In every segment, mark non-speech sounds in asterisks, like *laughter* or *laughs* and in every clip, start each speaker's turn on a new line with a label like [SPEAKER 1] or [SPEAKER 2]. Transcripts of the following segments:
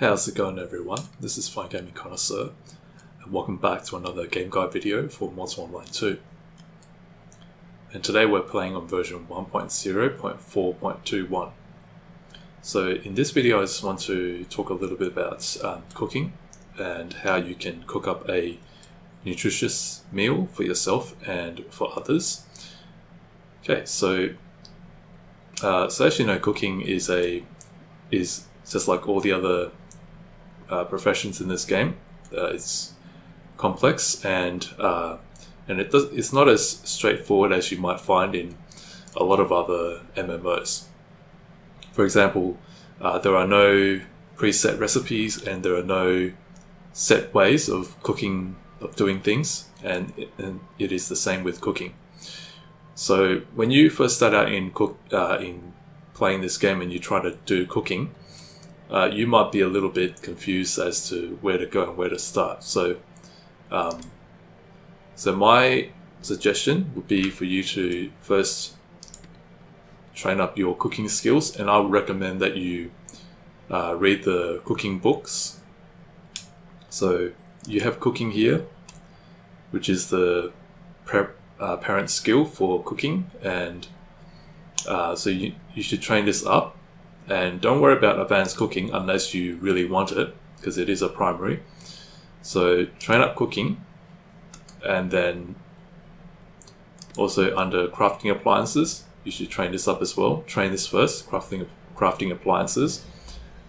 [SPEAKER 1] How's it going everyone? This is Fine Gaming Connoisseur and welcome back to another game guide video for Mortal Online 2. And today we're playing on version 1.0.4.21. So in this video I just want to talk a little bit about um, cooking and how you can cook up a nutritious meal for yourself and for others. Okay, so uh, so as you know, cooking is a is just like all the other uh, professions in this game. Uh, it's complex and uh, and it does, it's not as straightforward as you might find in a lot of other MMOs. For example, uh, there are no preset recipes and there are no set ways of cooking of doing things, and it, and it is the same with cooking. So when you first start out in cook uh, in playing this game and you try to do cooking, uh, you might be a little bit confused as to where to go and where to start. So, um, so my suggestion would be for you to first train up your cooking skills, and I would recommend that you uh, read the cooking books. So you have cooking here, which is the prep, uh, parent skill for cooking, and uh, so you, you should train this up and don't worry about advanced cooking unless you really want it, because it is a primary. So train up cooking, and then also under crafting appliances, you should train this up as well. Train this first, crafting crafting appliances,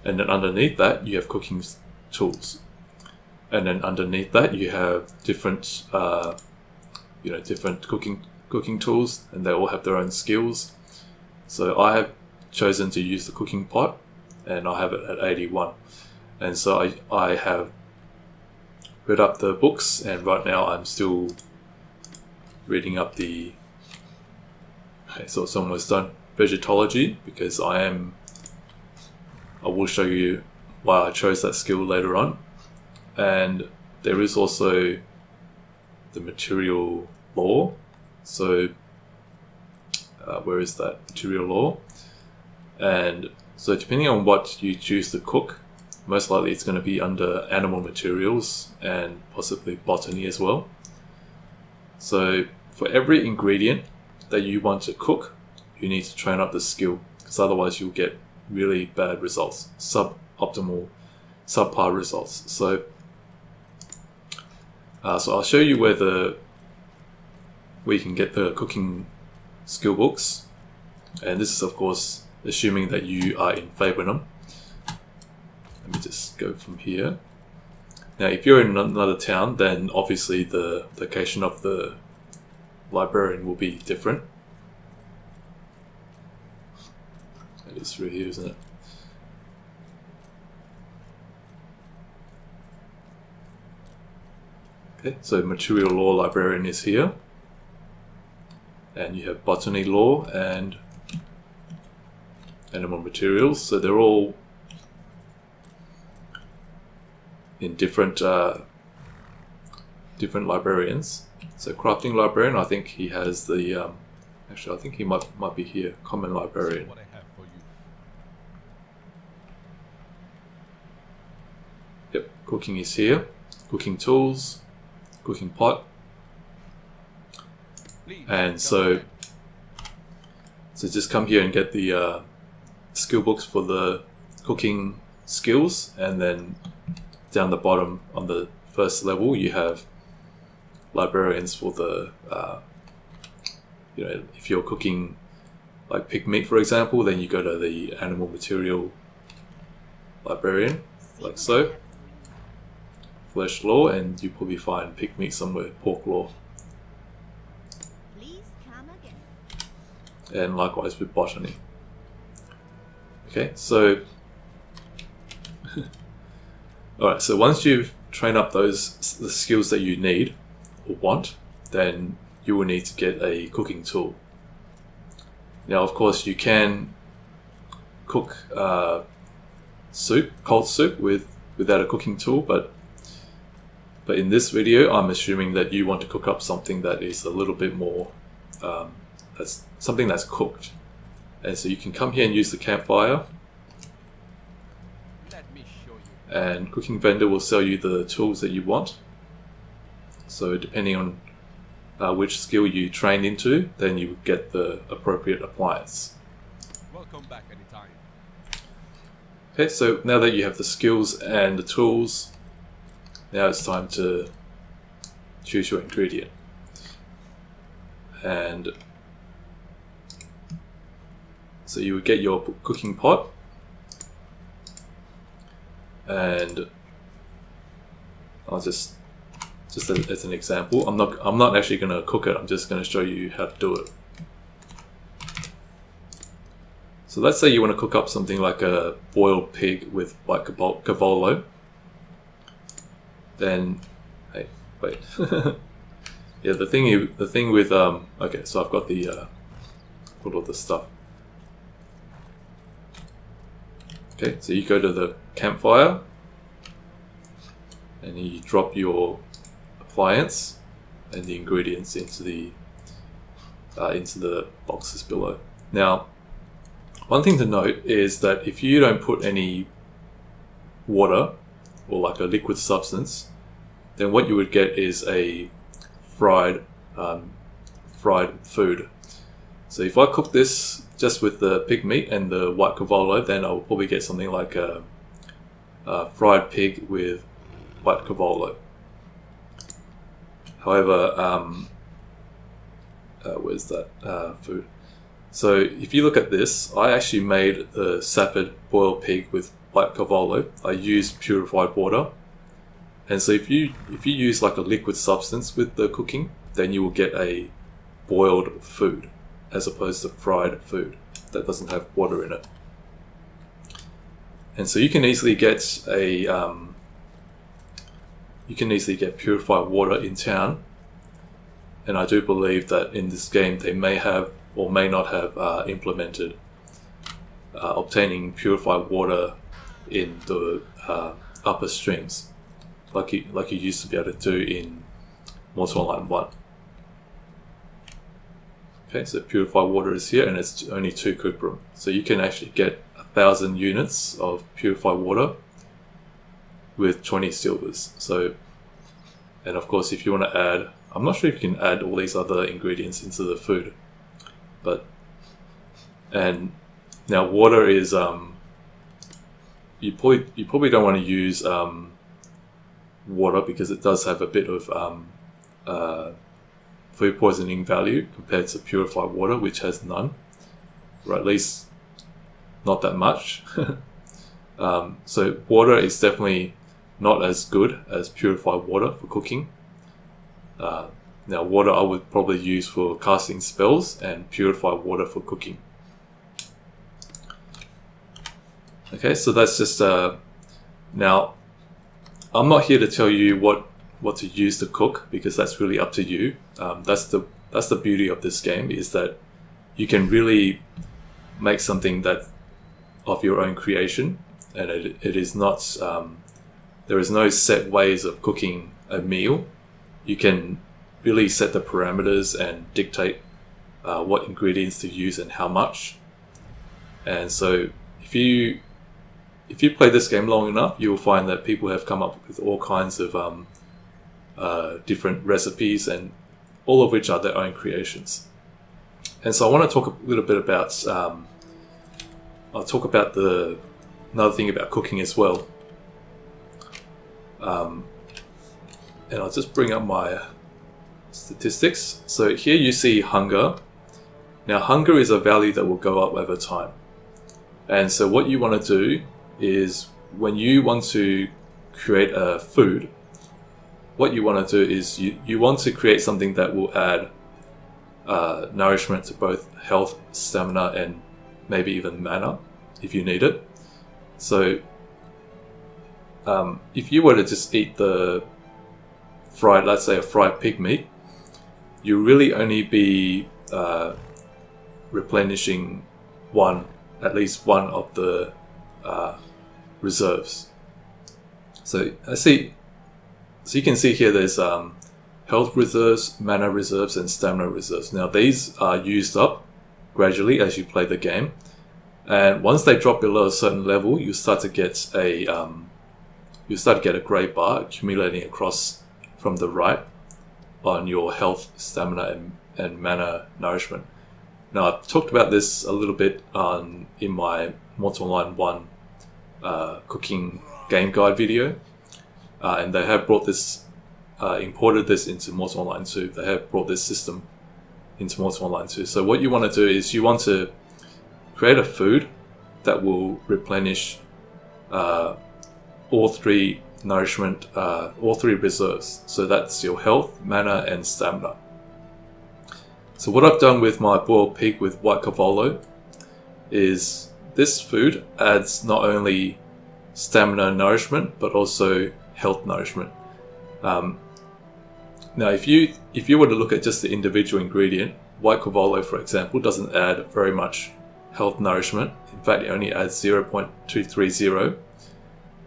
[SPEAKER 1] and then underneath that you have cooking tools, and then underneath that you have different, uh, you know, different cooking cooking tools, and they all have their own skills. So I have chosen to use the cooking pot and I have it at 81 and so I, I have read up the books and right now I'm still reading up the okay, so it's almost done vegetology because I am I will show you why I chose that skill later on. And there is also the material lore. So uh, where is that material lore and so depending on what you choose to cook, most likely it's going to be under animal materials and possibly botany as well. So for every ingredient that you want to cook, you need to train up the skill because otherwise you'll get really bad results, suboptimal, subpar results. So, uh, so I'll show you where the where you can get the cooking skill books, and this is of course assuming that you are in Fabernum. Let me just go from here. Now, if you're in another town, then obviously the location of the librarian will be different. It is through here, isn't it? Okay, so material lore librarian is here. And you have botany lore and animal materials. So they're all in different uh, different librarians. So crafting librarian, I think he has the um, actually I think he might might be here common librarian. Yep, cooking is here. Cooking tools, cooking pot, and so so just come here and get the uh, skill books for the cooking skills, and then down the bottom on the first level you have librarians for the uh, you know if you're cooking like pig meat for example then you go to the animal material librarian like so. Flesh lore and you probably find pig meat somewhere pork lore. And likewise with botany Okay, so *laughs* Alright, so once you've trained up those the skills that you need or want, then you will need to get a cooking tool. Now, of course, you can cook uh, soup, cold soup, with without a cooking tool, but but in this video, I'm assuming that you want to cook up something that is a little bit more um, that's something that's cooked. And so you can come here and use the campfire. and Cooking Vendor will sell you the tools that you want. So depending on uh, which skill you train into, then you would get the appropriate appliance.
[SPEAKER 2] Welcome back anytime.
[SPEAKER 1] Okay, so now that you have the skills and the tools, now it's time to choose your ingredient. And so you would get your cooking pot and I'll just just as an example. I'm not I'm not actually going to cook it. I'm just going to show you how to do it. So let's say you want to cook up something like a boiled pig with white cavolo. Then, hey, wait. *laughs* yeah, the thing the thing with um. Okay, so I've got the uh, all the stuff. Okay, so you go to the campfire and you drop your appliance and the ingredients into the uh, into the boxes below. Now, one thing to note is that if you don't put any water or like a liquid substance, then what you would get is a fried um, fried food. So if I cook this just with the pig meat and the white cavolo, then I'll probably get something like a, a fried pig with white cavolo. However, um, uh, where's that uh, food? So if you look at this, I actually made the sapid boiled pig with white cavolo. I used purified water. And so if you if you use like a liquid substance with the cooking, then you will get a boiled food as opposed to fried food that doesn't have water in it. And so you can easily get a um, you can easily get purified water in town. And I do believe that in this game they may have or may not have uh, implemented uh, obtaining purified water in the uh, upper streams, like you like you used to be able to do in Mortal Online One. Okay, so purified water is here, and it's only two cuprum, so you can actually get a thousand units of purified water with 20 silvers. So, and of course, if you want to add, I'm not sure if you can add all these other ingredients into the food but and now water is um, you probably you probably don't want to use um, water because it does have a bit of um, uh, food poisoning value compared to purified water, which has none, or at least not that much. *laughs* um, so water is definitely not as good as purified water for cooking. Uh, now water I would probably use for casting spells and purified water for cooking. Okay, so that's just uh, now I'm not here to tell you what what to use to cook because that's really up to you. Um, that's the that's the beauty of this game is that you can really make something that of your own creation, and it, it is not um, there is no set ways of cooking a meal. You can really set the parameters and dictate uh, what ingredients to use and how much. And so if you if you play this game long enough, you will find that people have come up with all kinds of um, uh, different recipes and all of which are their own creations. And so I want to talk a little bit about um, I'll talk about the another thing about cooking as well. Um, and I'll just bring up my statistics. So here you see hunger. Now hunger is a value that will go up over time. And so what you want to do is when you want to create a food, what you want to do is you, you want to create something that will add uh, nourishment to both health, stamina, and maybe even mana if you need it. So um, if you were to just eat the fried, let's say a fried pig meat, you really only be uh, replenishing one, at least one of the uh, reserves. So I see. So you can see here there's um, health reserves, mana reserves, and stamina reserves. Now these are used up gradually as you play the game, and once they drop below a certain level, you start to get a um, you start to get a grey bar accumulating across from the right on your health, stamina, and, and mana nourishment. Now, I've talked about this a little bit on in my Mortal Online 1 uh, cooking game guide video, uh, and they have brought this, uh, imported this into Mortal Online 2. They have brought this system into Mortal Online 2. So, what you want to do is you want to create a food that will replenish uh, all three nourishment, uh, all three reserves. So that's your health, mana, and stamina. So what I've done with my boiled pig with white cavolo is this food adds not only stamina nourishment but also health nourishment. Um, now, if you if you were to look at just the individual ingredient, white cavolo, for example, doesn't add very much health nourishment. In fact, it only adds 0.230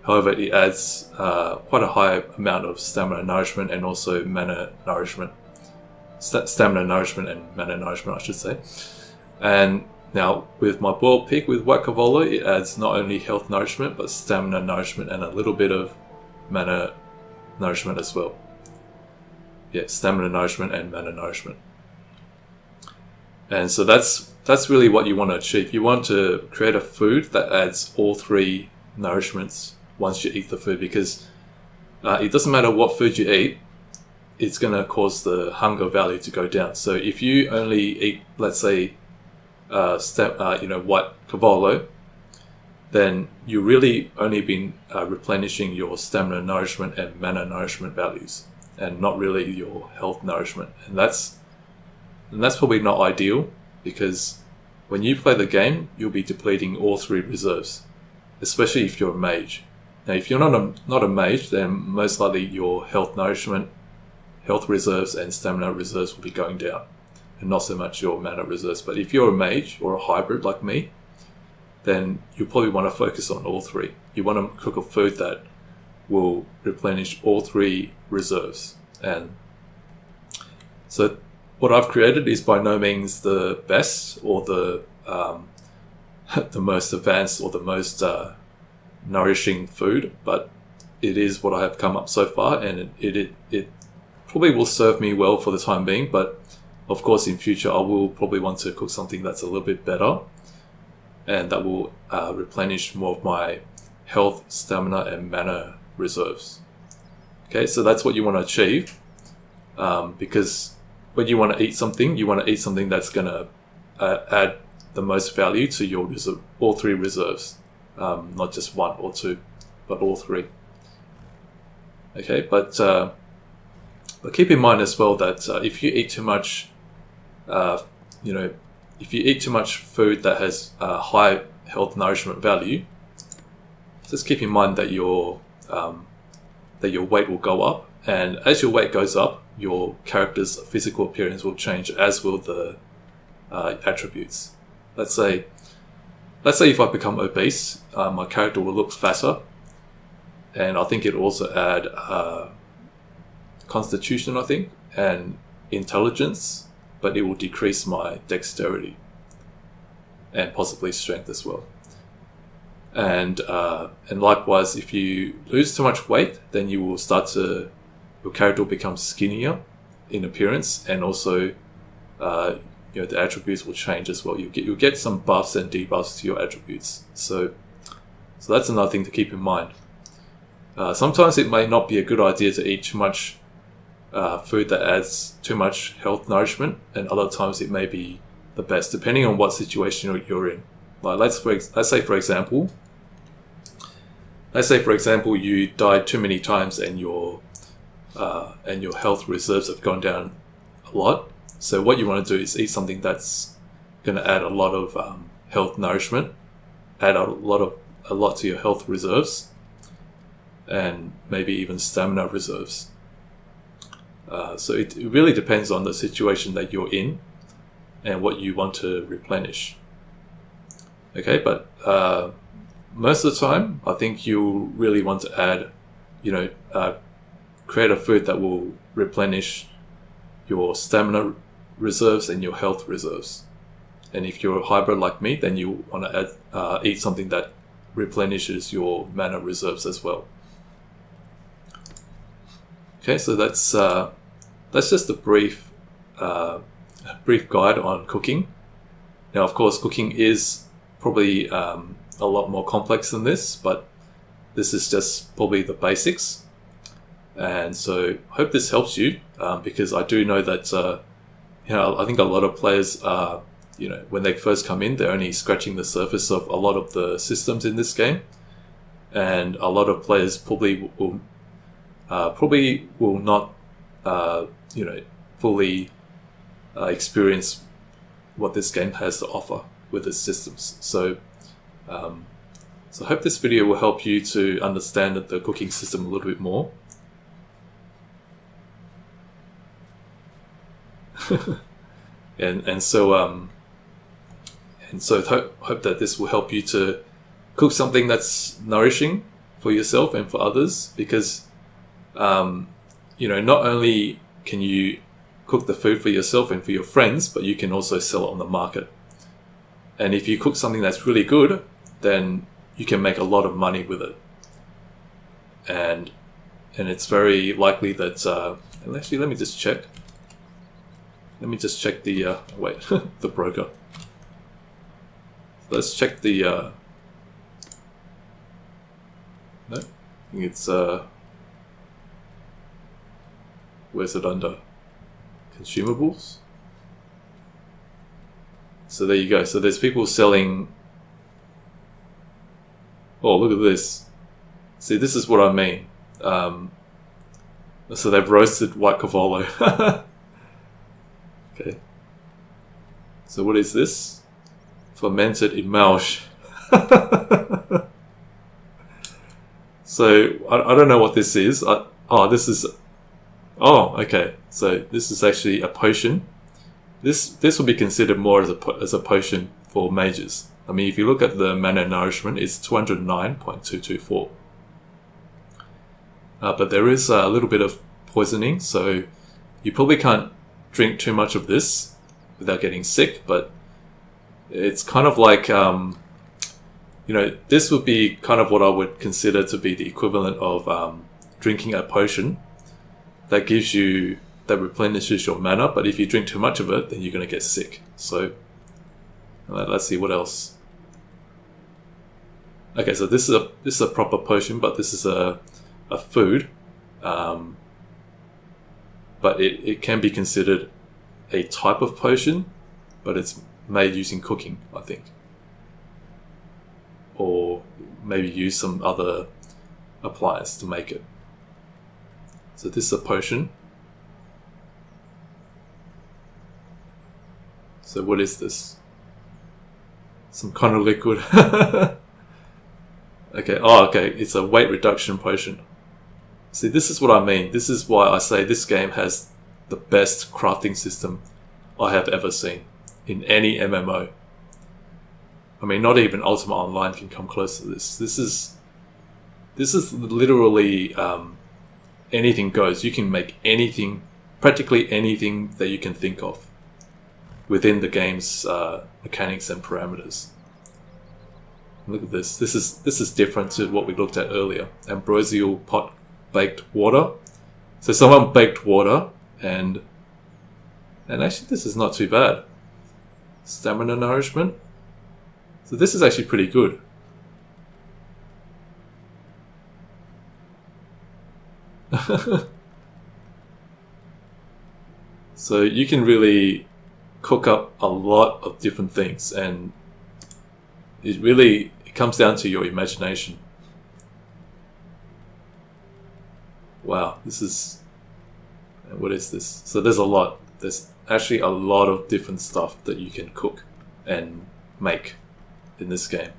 [SPEAKER 1] However, it adds uh, quite a high amount of stamina nourishment and also mana nourishment. St stamina nourishment and mana nourishment, I should say. And now, with my boiled pig with white cavolo, it adds not only health nourishment, but stamina nourishment and a little bit of mana nourishment as well. Yeah, stamina nourishment and mana nourishment. And so that's that's really what you want to achieve. You want to create a food that adds all three nourishments once you eat the food because uh, it doesn't matter what food you eat, it's going to cause the hunger value to go down. So if you only eat, let's say, uh, uh, you know, white cavolo, then you really only been uh, replenishing your stamina nourishment and mana nourishment values, and not really your health nourishment. And that's and that's probably not ideal because when you play the game, you'll be depleting all three reserves, especially if you're a mage. Now, if you're not a, not a mage, then most likely your health nourishment, health reserves, and stamina reserves will be going down, and not so much your mana reserves. But if you're a mage or a hybrid like me, then you probably want to focus on all three. You want to cook a food that will replenish all three reserves. And so, what I've created is by no means the best or the um, *laughs* the most advanced or the most uh, nourishing food, but it is what I have come up so far, and it, it, it probably will serve me well for the time being. But of course, in future, I will probably want to cook something that's a little bit better, and that will uh, replenish more of my health, stamina, and mana reserves. Okay, so that's what you want to achieve, um, because when you want to eat something, you want to eat something that's going to uh, add the most value to your reserve, all three reserves um, not just one or two, but all three. Okay, but uh, but keep in mind as well that uh, if you eat too much, uh, you know, if you eat too much food that has high health nourishment value, just keep in mind that your um, that your weight will go up, and as your weight goes up, your character's physical appearance will change, as will the uh, attributes. Let's say let's say if I become obese, uh, my character will look fatter, and I think it also add uh, constitution, I think, and intelligence, but it will decrease my dexterity and possibly strength as well. And uh, and likewise, if you lose too much weight, then you will start to your character will become skinnier in appearance, and also uh, you know the attributes will change as well. You get you get some buffs and debuffs to your attributes. So so that's another thing to keep in mind. Uh, sometimes it may not be a good idea to eat too much uh, food that adds too much health nourishment, and other times it may be the best, depending on what situation you're in. Like let's for let's say for example, let's say for example you died too many times and your uh, and your health reserves have gone down a lot. So what you want to do is eat something that's going to add a lot of um, health nourishment, add a lot of a lot to your health reserves, and maybe even stamina reserves. Uh, so it, it really depends on the situation that you're in and what you want to replenish. Okay, but uh, most of the time, I think you really want to add, you know, uh, create a food that will replenish your stamina reserves and your health reserves. And if you're a hybrid like me, then you want to add, uh, eat something that replenishes your mana reserves as well. Okay, so that's uh, that's just a brief uh, brief guide on cooking. Now, of course, cooking is probably um, a lot more complex than this, but this is just probably the basics. And so, hope this helps you um, because I do know that uh, you know I think a lot of players are you know when they first come in, they're only scratching the surface of a lot of the systems in this game, and a lot of players probably will uh, probably will not uh, you know fully uh, experience what this game has to offer with its systems. So. Um, so I hope this video will help you to understand the cooking system a little bit more. *laughs* and and so um, and so hope, hope that this will help you to cook something that's nourishing for yourself and for others because um, you know not only can you cook the food for yourself and for your friends but you can also sell it on the market. And if you cook something that's really good then you can make a lot of money with it. And and it's very likely that uh, and actually let me just check. Let me just check the uh, wait *laughs* the broker. Let's check the uh, no it's uh where's it under? Consumables? So there you go. So there's people selling oh look at this. See this is what I mean. Um, so they've roasted white cavolo *laughs* okay. So what is this? Fermented emulsion. *laughs* so I, I don't know what this is. I, oh, this is. Oh, okay. So this is actually a potion. This this will be considered more as a as a potion for mages. I mean, if you look at the mana nourishment, it's two hundred nine point two two four. Uh, but there is a little bit of poisoning, so you probably can't drink too much of this without getting sick. But it's kind of like um, you know this would be kind of what I would consider to be the equivalent of um, drinking a potion that gives you that replenishes your mana. But if you drink too much of it, then you're going to get sick. So let's see what else. Okay, so this is a this is a proper potion, but this is a a food. Um, but it, it can be considered a type of potion, but it's made using cooking, I think. Or maybe use some other appliance to make it. So this is a potion. So what is this? Some kind of liquid. *laughs* okay, oh okay, it's a weight reduction potion. See, this is what I mean. This is why I say this game has the best crafting system I have ever seen in any MMO. I mean, not even Ultima Online can come close to this. This is this is literally um, anything goes. You can make anything, practically anything that you can think of within the game's uh, mechanics and parameters. Look at this. This is this is different to what we looked at earlier. Ambrosial pot baked water. So someone baked water and and actually this is not too bad stamina nourishment. So this is actually pretty good. *laughs* so you can really cook up a lot of different things and it really it comes down to your imagination. Wow, this is what is this? So there's a lot. There's actually a lot of different stuff that you can cook and make in this game.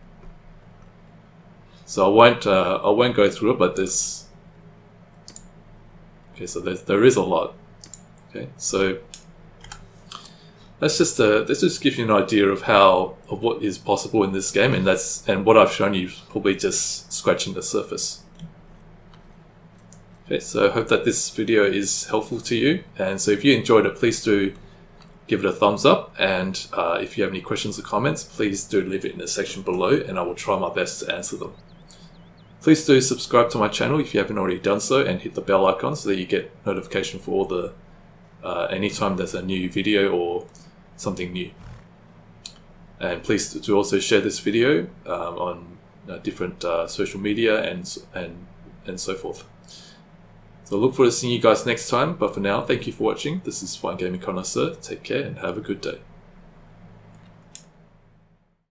[SPEAKER 1] So I won't uh, I won't go through it, but there's okay. So there there is a lot. Okay, so let's just a let's just give you an idea of how of what is possible in this game, and that's and what I've shown you is probably just scratching the surface. Okay, so I hope that this video is helpful to you. And so if you enjoyed it, please do give it a thumbs up. And uh, if you have any questions or comments, please do leave it in the section below and I will try my best to answer them. Please do subscribe to my channel if you haven't already done so, and hit the bell icon so that you get notification for all the uh, anytime there's a new video or something new. And please do also share this video um, on uh, different uh, social media and and and so forth. So look forward to seeing you guys next time. But for now, thank you for watching. This is Fine Gaming Connoisseur. Take care and have a good day.